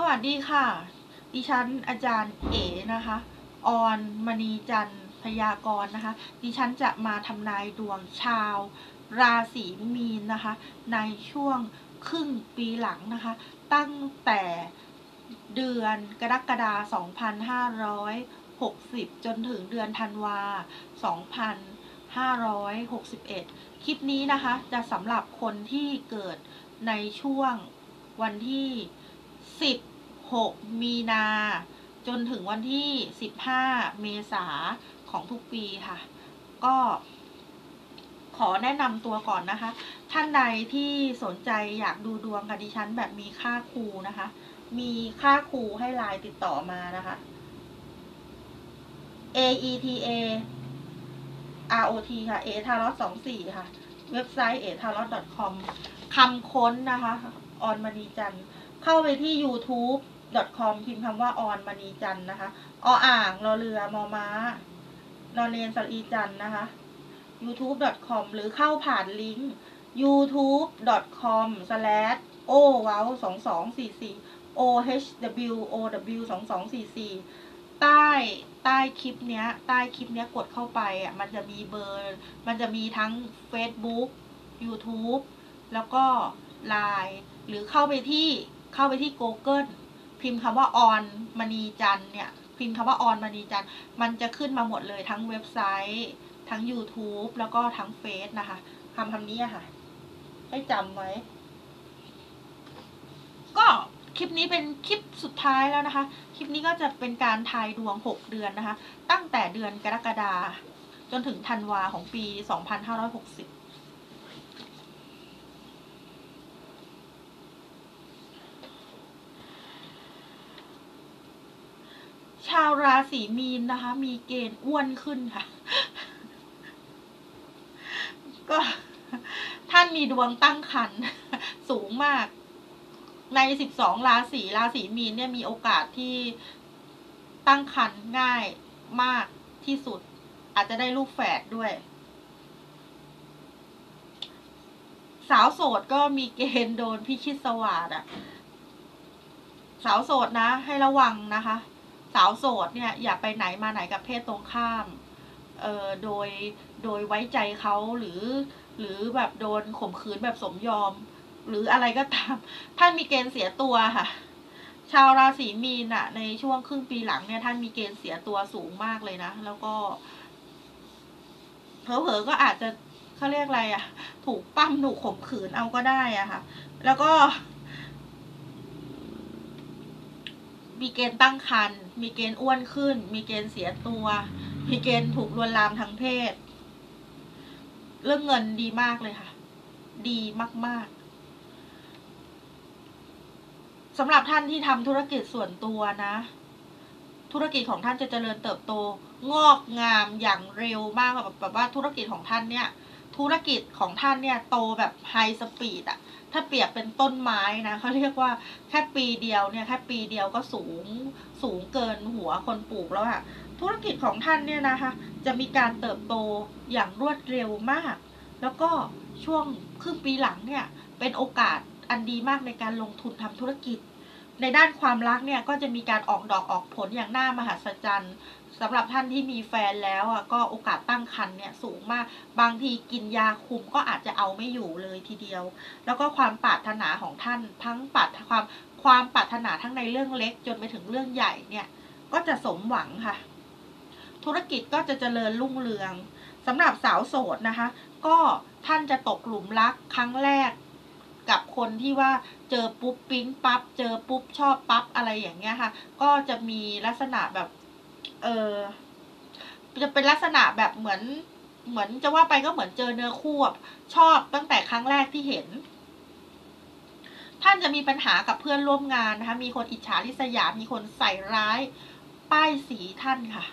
สวัสดีค่ะ ดิฉันอาจารย์เอ๋นะคะ ออนมณีจันทร์พยากรณ์นะคะ ดิฉันจะมาทำนายดวงชาว ราศีมีนนะคะ ในช่วงครึ่งปีหลังนะคะ ตั้งแต่เดือนกรกฎาคม2560 จนถึงเดือนธันวา2561 คลิปนี้นะคะจะสำหรับคนที่เกิดในช่วงวันที่ 16 มีนา จนถึงวันที่ 15 เมษาของทุกปีค่ะ ก็ขอแนะนำตัวก่อนนะคะ ท่านใดที่สนใจอยากดูดวงกับดิฉันแบบมีค่าครูนะคะ มีค่าครูให้ไลน์ติดต่อมานะคะ A E T A R O T ค่ะ A t a r o t สองสี่ค่ะ เว็บไซต์ a t a r o t com คำค้นนะคะ ออนมณีจันทร์ เข้าไปที่ youtube com พิมพ์คำว่าออนมณีจันนะคะ ออ่างรอเรือมอม้านอนเนนสลีจันนะคะ youtube com หรือเข้าผ่านลิงก์ youtube com slash o wow สองสองสี่สี่ o h w o w สองสองสี่สี่ใต้ใต้คลิปเนี้ย ใต้คลิปเนี้ยกดเข้าไปอะมันจะมีเบอร์ มันจะมีทั้ง Facebook YouTube แล้วก็ Line หรือเข้าไปที่ เข้าไปที่ Google พิมพ์คำว่าออนมณีจันเนี่ย พิมพ์คำว่าออนมณีจันมันจะขึ้นมาหมดเลยทั้งเว็บไซต์ ทั้ง YouTube แล้วก็ทั้งเฟซนะคะคำคำนี้อะค่ะ ให้จำไว้ ก็คลิปนี้เป็นคลิปสุดท้ายแล้วนะคะ คลิปนี้ก็จะเป็นการทายดวง 6 เดือนนะคะ ตั้งแต่เดือนกรกฎาจนถึงธันวาของปี 2560 ชาวราศีมีนนะคะ มีเกณฑ์อ้วนขึ้นค่ะ ก็ท่านมีดวงตั้งครรภ์สูงมาก ในสิบสองราศีราศีมีนเนี่ยมีโอกาสที่ตั้งครรภ์ง่ายมากที่สุด อาจจะได้ลูกแฝดด้วย สาวโสดก็มีเกณฑ์โดนพิชิตสวาดอะสาวโสดนะ ให้ระวังนะคะ สาวโสดเนี่ยอย่าไปไหนมาไหนกับเพศตรงข้ามเอ่อโดยโดยไว้ใจเขาหรือ หรือแบบโดนข่มขืนแบบสมยอม หรืออะไรก็ตามท่านมีเกณฑ์เสียตัวค่ะ ชาวราศีมีนอะในช่วงครึ่งปีหลังเนี่ยท่านมีเกณฑ์เสียตัวสูงมากเลยนะ แล้วก็เผลอๆก็อาจจะเขาเรียกอะไรอะถูกปั้มถูกข่มขืนเอาก็ได้อะค่ะ แล้วก็ มีเกณฑ์ตั้งครรภ์มีเกณฑ์อ้วนขึ้น มีเกณฑ์เสียตัว มีเกณฑ์ถูกลวนลามทางเพศ เรื่องเงินดีมากเลยค่ะ ดีมาก ๆสำหรับท่านที่ทำธุรกิจส่วนตัวนะ ธุรกิจของท่านจะเจริญเติบโต งอกงามอย่างเร็วมากแบบแบบว่าธุรกิจของท่านเนี่ย ธุรกิจของท่านเนี่ยโตแบบไฮสปีดอะ ถ้าเปรียบเป็นต้นไม้นะเขาเรียกว่าแค่ปีเดียวเนี่ยแค่ปีเดียวก็สูงสูงเกินหัวคนปลูกแล้วอะธุรกิจของท่านเนี่ยนะคะ จะมีการเติบโตอย่างรวดเร็วมาก แล้วก็ช่วงครึ่งปีหลังเนี่ยเป็นโอกาสอันดีมากในการลงทุนทำธุรกิจ ในด้านความรักเนี่ยก็จะมีการออกดอกออกผลอย่างน่ามหัศจรรย์ สำหรับท่านที่มีแฟนแล้วอะก็โอกาสตั้งครรภ์เนี่ยสูงมาก บางทีกินยาคุมก็อาจจะเอาไม่อยู่เลยทีเดียว แล้วก็ความปรารถนาของท่านทั้งปรารถความความปรารถนาทั้งในเรื่องเล็กจนไปถึงเรื่องใหญ่เนี่ยก็จะสมหวังค่ะ ธุรกิจก็จะเจริญรุ่งเรืองสำหรับสาวโสดนะคะ ก็ท่านจะตกหลุมรักครั้งแรกกับคนที่ว่าเจอปุ๊บปิ๊งปั๊บเจอปุ๊บชอบปั๊บอะไรอย่างเงี้ยค่ะ ก็จะมีลักษณะแบบ เออจะเป็นลักษณะแบบเหมือนเหมือนจะว่าไปก็เหมือนเจอเนื้อคู่ชอบตั้งแต่ครั้งแรกที่เห็น ท่านจะมีปัญหากับเพื่อนร่วมงานนะคะ มีคนอิจฉาริษยา มีคนใส่ร้าย ป้ายสีท่านค่ะ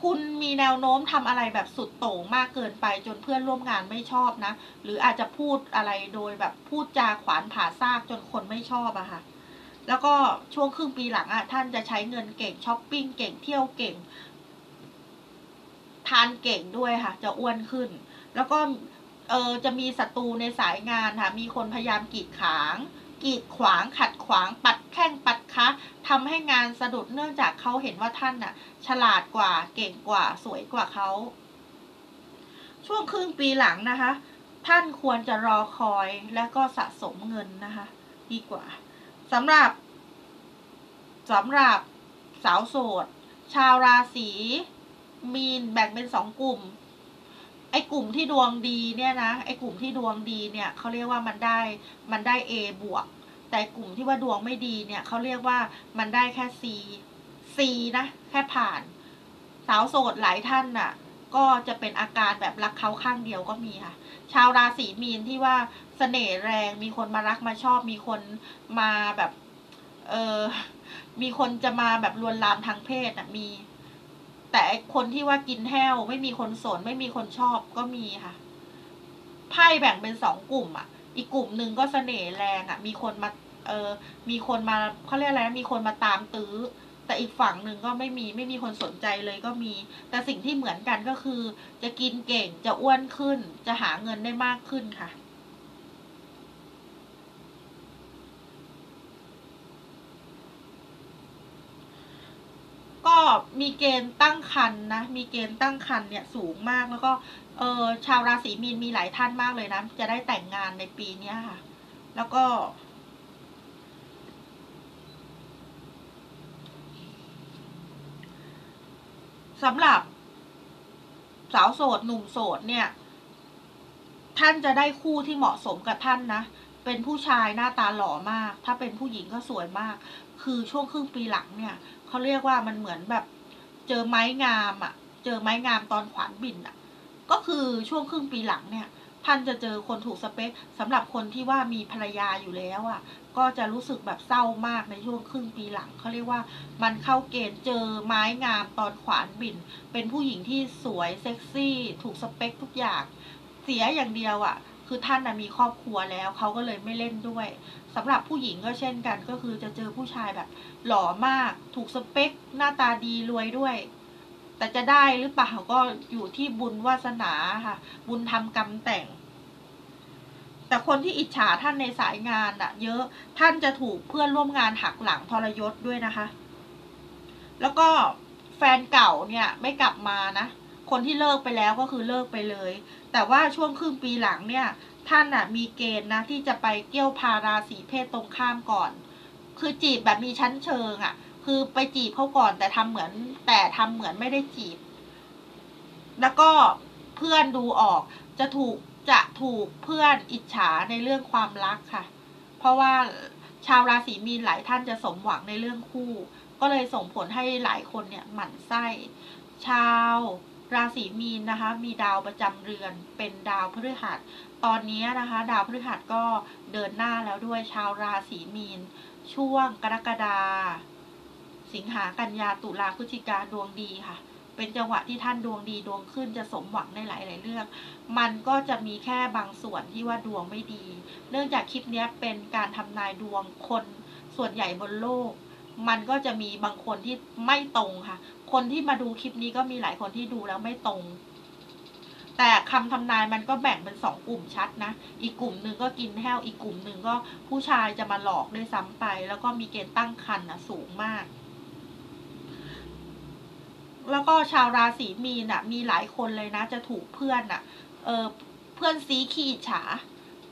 คุณมีแนวโน้มทำอะไรแบบสุดโต่งมากเกินไปจนเพื่อนร่วมงานไม่ชอบนะ หรืออาจจะพูดอะไรโดยแบบพูดจาขวานผ่าซากจนคนไม่ชอบอะค่ะ แล้วก็ช่วงครึ่งปีหลังอะท่านจะใช้เงินเก่งช้อปปิ้งเก่งเที่ยวเก่ง ทานเก่งด้วยค่ะ จะอ้วนขึ้น แล้วก็เออจะมีศัตรูในสายงานค่ะ มีคนพยายามกีดขวางกีดขวางขัดขวางปัดแข้งปัดคะทำให้งานสะดุดเนื่องจากเขาเห็นว่าท่านน่ะ ฉลาดกว่าเก่งกว่าสวยกว่าเขา ช่วงครึ่งปีหลังนะคะ ท่านควรจะรอคอยและก็สะสมเงินนะคะ ดีกว่า สำหรับสำหรับสาวโสด ชาวราศีมีนแบ่งเป็นสองกลุ่ม ไอ้กลุ่มที่ดวงดีเนี่ยนะไอ้กลุ่มที่ดวงดีเนี่ยเขาเรียกว่ามันได้มันได้ A บวก แต่กลุ่มที่ว่าดวงไม่ดีเนี่ยเขาเรียกว่ามันได้แค่ C C นะ แค่ผ่าน สาวโสดหลายท่านน่ะ ก็จะเป็นอาการแบบรักเขาข้างเดียวก็มีค่ะ ชาวราศีมีนที่ว่าสเสน่ห์แรงมีคนมารักมาชอบ มีคนมาแบบ เออมีคนจะมาแบบลวนลามทางเพศอะมี แต่คนที่ว่ากินแห้ว ไม่มีคนสน ไม่มีคนชอบก็มีค่ะไพ่แบ่งเป็นสองกลุ่มอะ อีกกลุ่มหนึ่งก็เสน่ห์แรงอะ มีคนมา เออมีคนมาเขาเรียกอะไรมีคนมาตามตื้อ แต่อีกฝั่งหนึ่งก็ไม่มีไม่มีคนสนใจเลยก็มี แต่สิ่งที่เหมือนกันก็คือ จะกินเก่งจะอ้วนขึ้น จะหาเงินได้มากขึ้นค่ะ ก็มีเกณฑ์ตั้งคันนะ มีเกณฑ์ตั้งคันเนี่ยสูงมากแล้วก็เออชาวราศีมีนมีหลายท่านมากเลยนะ จะได้แต่งงานในปีนี้ค่ะ แล้วก็ สำหรับ สาวโสดหนุ่มโสดเนี่ย ท่านจะได้คู่ที่เหมาะสมกับท่านนะเป็นผู้ชายหน้าตาหล่อมาก ถ้าเป็นผู้หญิงก็สวยมาก คือช่วงครึ่งปีหลังเนี่ยเขาเรียกว่ามันเหมือนแบบ เจอไม้งามอะ่ะ เจอไม้งามตอนขวานบินอะ่ะ ก็คือช่วงครึ่งปีหลังเนี่ย ท่านจะเจอคนถูกสเปคสำหรับคนที่ว่ามีภรรยาอยู่แล้วอะ่ะ ก็จะรู้สึกแบบเศร้ามากในช่วงครึ่งปีหลังเขาเรียกว่ามันเข้าเกณฑ์เจอไม้งามตอนขวานบิน เป็นผู้หญิงที่สวยเซ็กซี่ ถูกสเปคทุกอย่าง เสียอย่างเดียวอะ่ะ คือท่านมีครอบครัวแล้วเขาก็เลยไม่เล่นด้วยสำหรับผู้หญิงก็เช่นกันก็คือจะเจอผู้ชายแบบหล่อมาก ถูกสเปค หน้าตาดีรวยด้วย แต่จะได้หรือเปล่าก็อยู่ที่บุญวาสนาค่ะ บุญทำกรรมแต่ง แต่คนที่อิจฉาท่านในสายงานอะเยอะท่านจะถูกเพื่อนร่วมงานหักหลังทรยศด้วยนะคะ แล้วก็แฟนเก่าเนี่ยไม่กลับมานะ คนที่เลิกไปแล้วก็คือเลิกไปเลย แต่ว่าช่วงครึ่งปีหลังเนี่ย ท่านอะมีเกณฑ์นะ ที่จะไปเกี่ยวพาราสีเพศตรงข้ามก่อน คือจีบแบบมีชั้นเชิงอะ คือไปจีบเขาก่อนแต่ทำเหมือน แต่ทำเหมือนไม่ได้จีบ แล้วก็เพื่อนดูออกจะถูกจะถูกเพื่อนอิจฉาในเรื่องความรักค่ะ เพราะว่าชาวราศีมีนหลายท่านจะสมหวังในเรื่องคู่ ก็เลยส่งผลให้หลายคนเนี่ยหมั่นไส้ ชาวราศีมีนนะคะ มีดาวประจำเรือนเป็นดาวพฤหัส ตอนนี้นะคะ ดาวพฤหัสก็เดินหน้าแล้วด้วยชาวราศีมีน ช่วงกรกฎา สิงหากันยาตุลาพฤศจิกาดวงดีค่ะ เป็นจังหวะที่ท่านดวงดีดวงขึ้นจะสมหวังในหลาย ๆ เรื่อง มันก็จะมีแค่บางส่วนที่ว่าดวงไม่ดี เนื่องจากคลิปนี้เป็นการทำนายดวงคนส่วนใหญ่บนโลก มันก็จะมีบางคนที่ไม่ตรงค่ะ คนที่มาดูคลิปนี้ก็มีหลายคนที่ดูแล้วไม่ตรงแต่คำทำนายมันก็แบ่งเป็นสองกลุ่มชัดนะ อีกกลุ่มหนึ่งก็กินแห้ว อีกกลุ่มหนึ่งก็ผู้ชายจะมาหลอกด้วยซ้ำไป แล้วก็มีเกณฑ์ตั้งคันนะสูงมาก แล้วก็ชาวราศีมีนอะ มีหลายคนเลยนะ จะถูกเพื่อนอะ เออเพื่อนซีขี้ฉา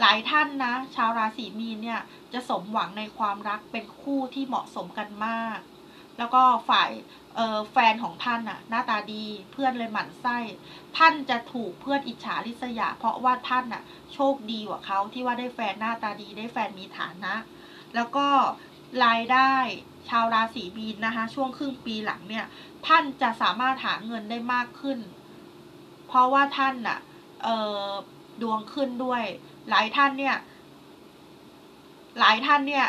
หลายท่านนะ ชาวราศีมีนเนี่ย จะสมหวังในความรักเป็นคู่ที่เหมาะสมกันมาก แล้วก็ฝ่ายเออแฟนของท่านน่ะ หน้าตาดีเพื่อนเลยหมั่นไส้ ท่านจะถูกเพื่อนอิจฉาริษยา เพราะว่าท่านน่ะ โชคดีกว่าเขาที่ว่าได้แฟนหน้าตาดีได้แฟนมีฐานะ แล้วก็รายได้ ชาวราศีมีนนะคะ ช่วงครึ่งปีหลังเนี่ย ท่านจะสามารถหาเงินได้มากขึ้น เพราะว่าท่านน่ะเออดวงขึ้นด้วย หลายท่านเนี่ย หลายท่านเนี่ย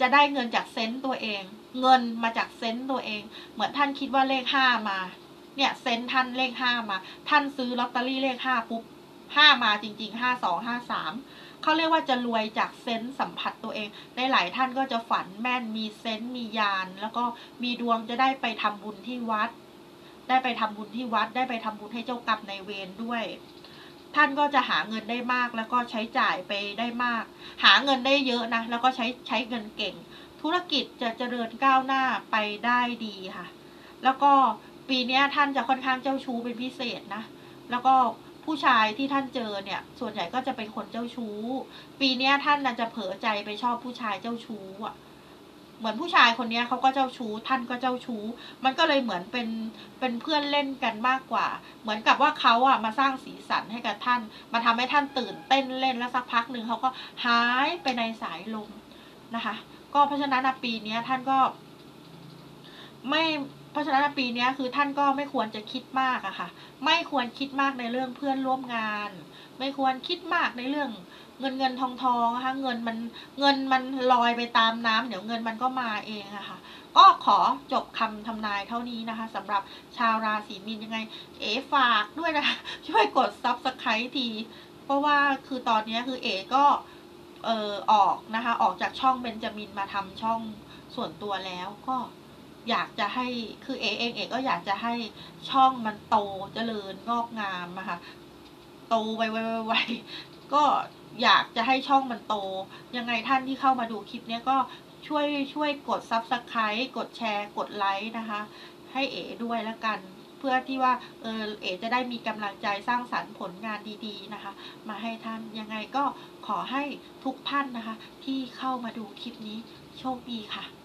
จะได้เงินจาก sense ตัวเอง เงินมาจาก sense ตัวเอง เหมือนท่านคิดว่าเลขห้ามา เนี่ย sense ท่านเลขห้ามา ท่านซื้อลอตเตอรี่เลขห้าปุ๊บห้ามาจริงๆห้าสองห้าสาม เขาเรียกว่าจะรวยจาก sense สัมผัสตัวเองในหลายท่านก็จะฝันแม่นมี sense มีญาณ แล้วก็มีดวงจะได้ไปทำบุญที่วัด ได้ไปทำบุญที่วัด ได้ไปทำบุญให้เจ้ากรรมในเวรด้วย ท่านก็จะหาเงินได้มากแล้วก็ใช้จ่ายไปได้มาก หาเงินได้เยอะนะ แล้วก็ใช้ใช้เงินเก่ง ธุรกิจจะเจริญก้าวหน้าไปได้ดีค่ะ แล้วก็ปีนี้ท่านจะค่อนข้างเจ้าชู้เป็นพิเศษนะ แล้วก็ ผู้ชายที่ท่านเจอเนี่ย ส่วนใหญ่ก็จะเป็นคนเจ้าชู้ ปีเนี้ยท่านจะเผลอใจไปชอบผู้ชายเจ้าชู้อะเหมือนผู้ชายคนนี้เขาก็เจ้าชู้ ท่านก็เจ้าชู้ มันก็เลยเหมือนเป็นเป็นเพื่อนเล่นกันมากกว่า เหมือนกับว่าเขาอะมาสร้างสีสันให้กับท่าน มาทำให้ท่านตื่นเต้นเล่นแล้วสักพักหนึ่งเขาก็หายไปในสายลมนะคะ ก็เพราะฉะนั้นปีนี้ท่านก็ ไม่ ราะฉะนั้นปีนี้คือท่านก็ไม่ควรจะคิดมากอะค่ะ ไม่ควรคิดมากในเรื่องเพื่อนร่วมงาน ไม่ควรคิดมากในเรื่องเงินเงินทองทองนะคะเงินมันเงินมันลอยไปตามน้ำเดี๋ยวเงินมันก็มาเองอะค่ะก็ขอจบคำทำนายเท่านี้นะคะสำหรับชาวราศีมีนยังไง เอฝากด้วยนะคะช่วยกด subscribe ที เพราะว่าคือตอนนี้คือเอ๋ก็เออออกนะคะ ออกจากช่องเบนจามินมาทำช่องส่วนตัวแล้วก็ อยากจะให้คือเอเองเอก็อยากจะให้ช่องมันโตเจริญงอกงามอะค่ะโตไวๆๆก็อยากจะให้ช่องมันโต ยังไงท่านที่เข้ามาดูคลิปเนี้ยก็ช่วยช่วยกด subscribe กดแชร์ กดไลค์นะคะ ให้เอ๋ด้วยละกัน เพื่อที่ว่าเออเอ๋จะได้มีกำลังใจสร้างสรรค์ผลงานดีๆนะคะ มาให้ท่านยังไงก็ขอให้ทุกท่านนะคะ ที่เข้ามาดูคลิปนี้โชคดีค่ะ